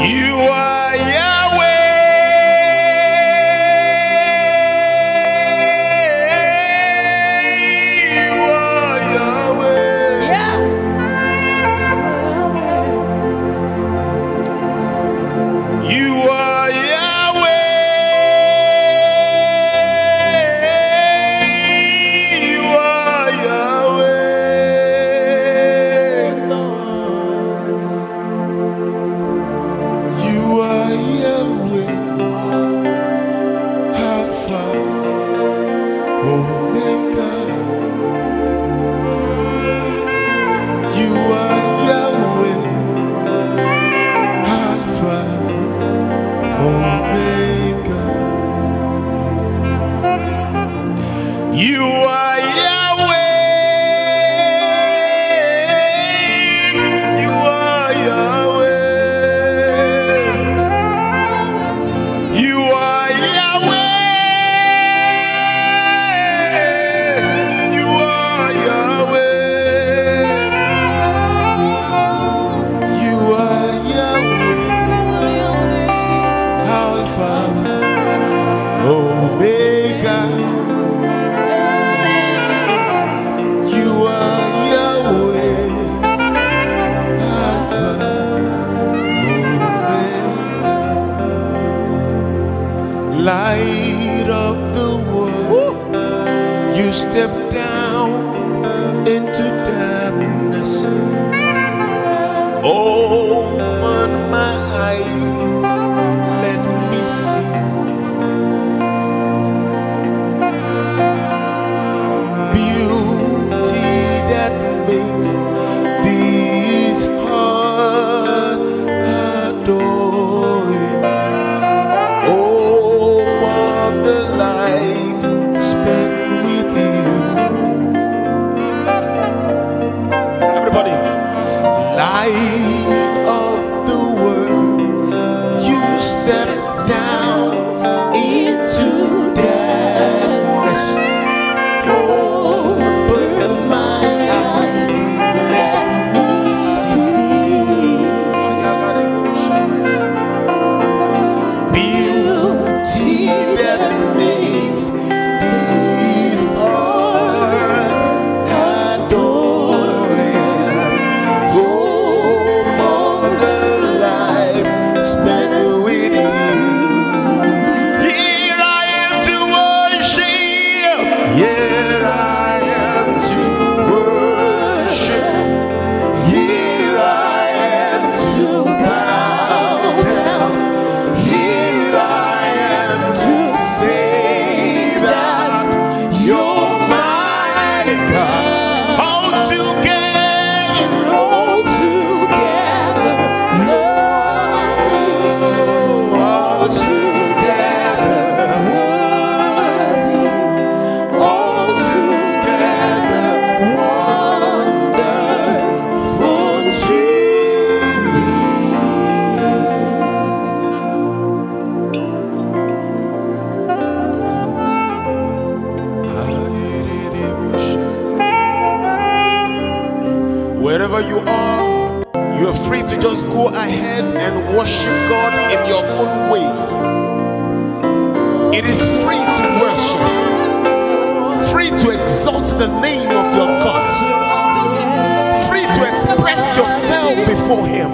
You are. Oh. light of the world, Woo! you step down into death. Wherever you are, you are free to just go ahead and worship God in your own way. It is free to worship, free to exalt the name of your God, free to express yourself before Him.